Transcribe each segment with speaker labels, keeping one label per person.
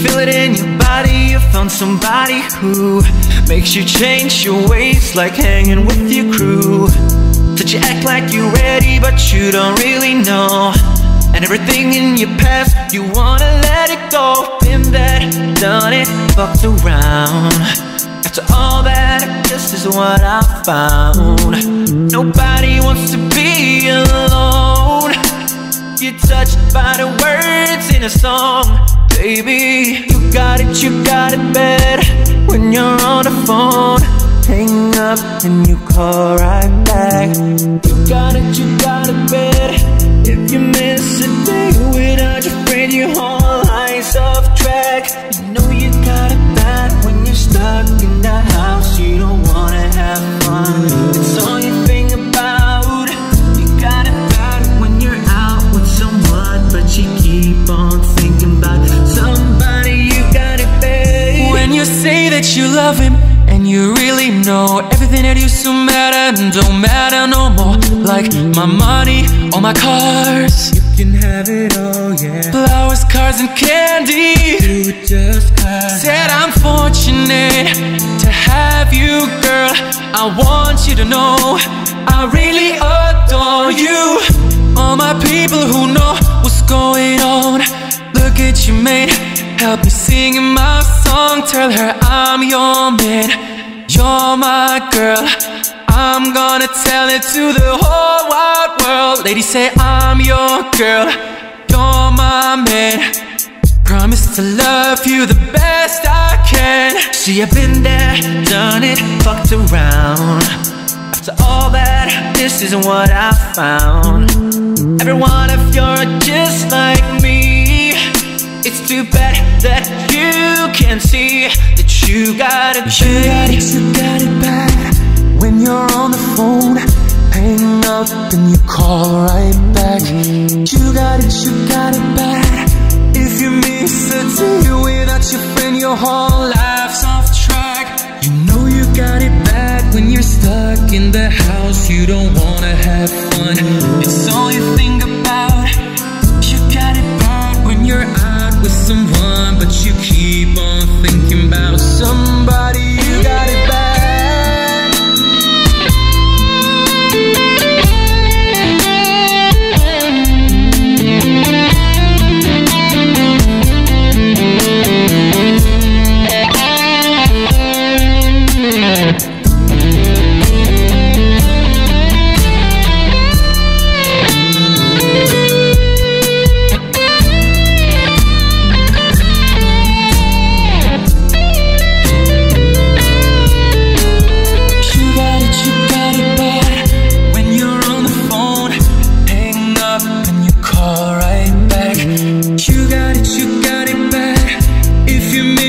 Speaker 1: it in your body You found somebody who Makes you change your ways Like hanging with your crew. That you act like you're ready But you don't really know. And everything in your past You wanna let it go. Been there, done it, fucked around. After all that, this is what I found. Nobody wants to be alone Touched by the words in a song. Baby, you got it, you got it bad When you're on the phone. Hang up and you call right back. You got it, you got it bad. If you miss a day without your friend Your whole you
Speaker 2: love him and you really know everything that used to matter and don't matter no more. Like my money or my cars,
Speaker 1: You can have it all, yeah
Speaker 2: flowers, cars, and candy.
Speaker 1: Do it just cause
Speaker 2: Said I'm fortunate to have you, girl. I want you to know I really adore you. All my people who know what's going on, look at you, mate. Help me sing my song. Tell her I'm your man. You're my girl. I'm gonna tell it to the whole wide world. Ladies say I'm your girl. You're my man. Promise to love you the best I can.
Speaker 1: See, I've been there, done it, fucked around. After all that, this isn't what I found. Every too bad that you can't see that you got it,
Speaker 2: You got
Speaker 1: babe.
Speaker 2: it, you got it bad When you're on the phone Hang up and you call right back. You got it, you got it bad If you miss a day without your friend Your whole life's off track. You know you got it bad When you're stuck in the house. You don't wanna have fun. It's all you think about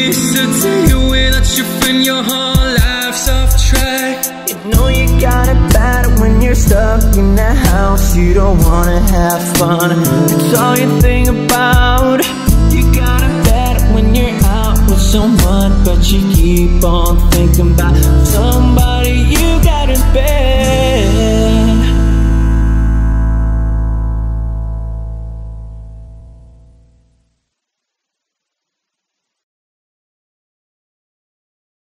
Speaker 2: Miss a day without your friend Your whole life's off track
Speaker 1: You know you got it bad when you're stuck in the house. You don't wanna have fun. It's all you think about. You got it bad when you're out with someone, but you keep on